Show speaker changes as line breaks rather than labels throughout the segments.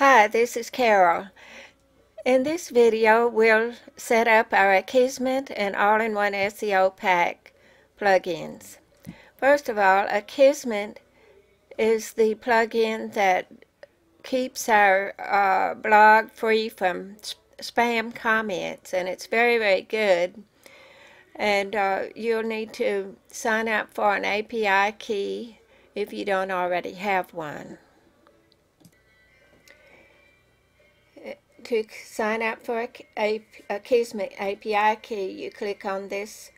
Hi, this is Carole. In this video, we'll set up our Akismet and All-in-One SEO Pack plugins. First of all, Akismet is the plugin that keeps our uh, blog free from spam comments, and it's very, very good. And uh, you'll need to sign up for an API key if you don't already have one. To sign up for a, Akismet API key, you click on this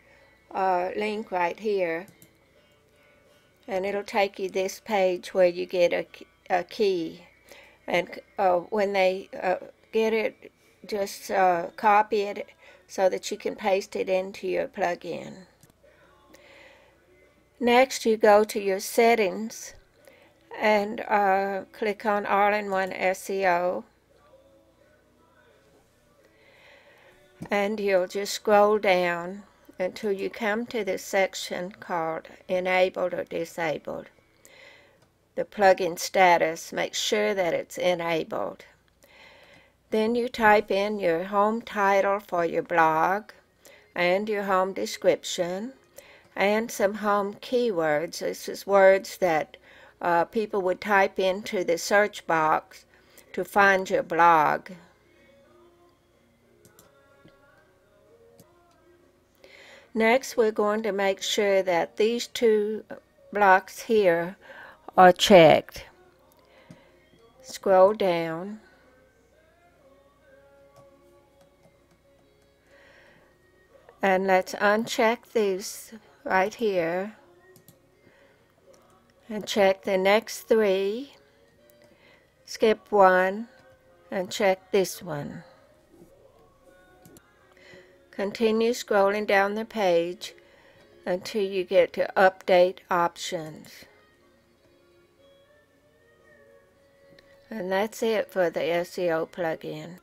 uh, link right here. And it'll take you this page where you get a, a key. And uh, when they uh, get it just uh, copy it so that you can paste it into your plugin. Next you go to your settings and uh, click on all-in-one SEO and you'll just scroll down until you come to the section called enabled or disabled. The plugin status, make sure that it's enabled. Then you type in your home title for your blog and your home description and some home keywords. This is words that uh, people would type into the search box to find your blog. Next, we're going to make sure that these two blocks here are checked. Scroll down. And let's uncheck these right here. And check the next three. Skip one and check this one. Continue scrolling down the page until you get to Update Options. And that's it for the SEO plugin.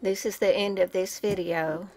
This is the end of this video.